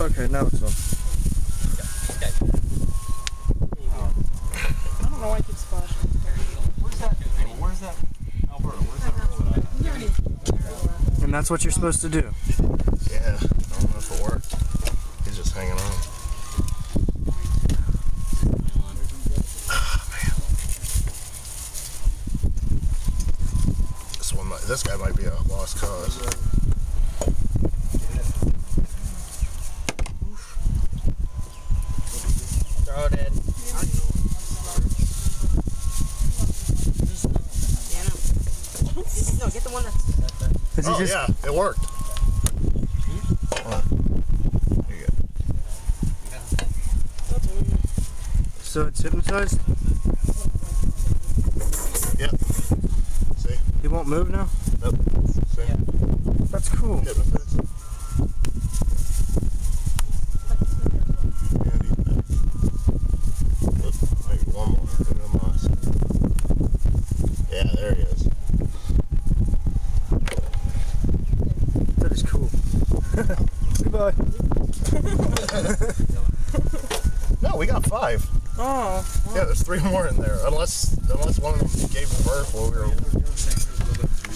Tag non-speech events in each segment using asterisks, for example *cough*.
Okay, now it's on. Okay. I don't know why I keep splashing. Where's that? Where's that? Alberta, where's that? And that's what you're supposed to do. Yeah, I don't know if it worked. He's just hanging on. This one, might, this guy might be a lost cause. Throw it in. No, get the one that's. Oh just yeah, it worked. Hold on. There you go. so it's hypnotized? Yep. See? He won't move now? Nope. See? That's cool. Hypnotized. And he- Oop, maybe one more. Put it on last. Yeah, there he is. That is cool. *laughs* Goodbye. *laughs* No, we got five. Oh. Yeah, there's three more in there. Unless unless one of them gave birth while we were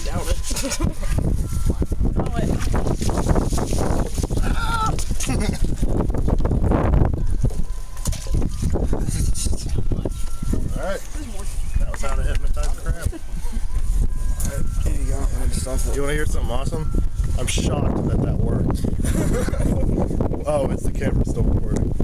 Doubt it. *laughs* oh. Alright. That was how to hypnotize a crab. There off You wanna hear something awesome? I'm shocked that that worked. *laughs* oh, it's the camera still recording.